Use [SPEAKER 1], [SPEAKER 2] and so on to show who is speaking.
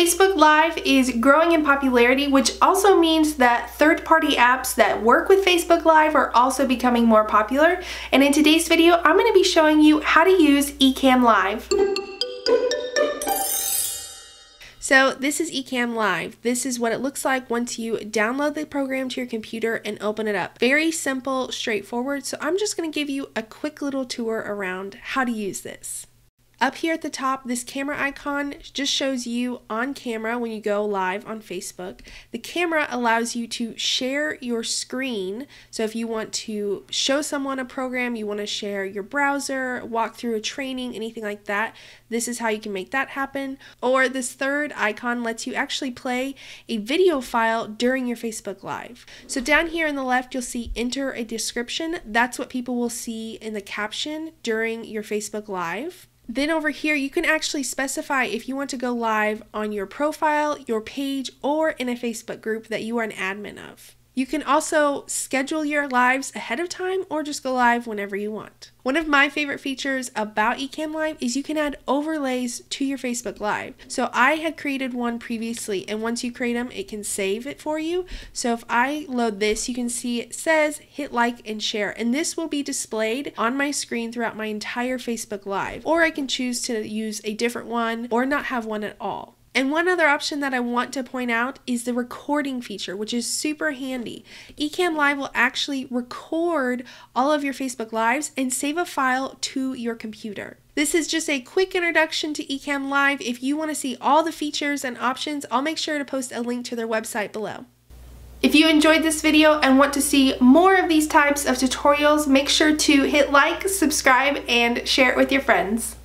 [SPEAKER 1] Facebook Live is growing in popularity, which also means that third-party apps that work with Facebook Live are also becoming more popular. And in today's video, I'm going to be showing you how to use Ecamm Live. So this is Ecamm Live. This is what it looks like once you download the program to your computer and open it up. Very simple, straightforward. So I'm just going to give you a quick little tour around how to use this. Up here at the top, this camera icon just shows you on camera when you go live on Facebook. The camera allows you to share your screen. So if you want to show someone a program, you want to share your browser, walk through a training, anything like that, this is how you can make that happen. Or this third icon lets you actually play a video file during your Facebook Live. So down here in the left, you'll see enter a description. That's what people will see in the caption during your Facebook Live. Then over here, you can actually specify if you want to go live on your profile, your page, or in a Facebook group that you are an admin of. You can also schedule your lives ahead of time or just go live whenever you want. One of my favorite features about Ecamm Live is you can add overlays to your Facebook Live. So I had created one previously and once you create them, it can save it for you. So if I load this, you can see it says hit like and share and this will be displayed on my screen throughout my entire Facebook Live. Or I can choose to use a different one or not have one at all. And one other option that I want to point out is the recording feature, which is super handy. Ecamm Live will actually record all of your Facebook Lives and save a file to your computer. This is just a quick introduction to Ecamm Live. If you want to see all the features and options, I'll make sure to post a link to their website below. If you enjoyed this video and want to see more of these types of tutorials, make sure to hit like, subscribe, and share it with your friends.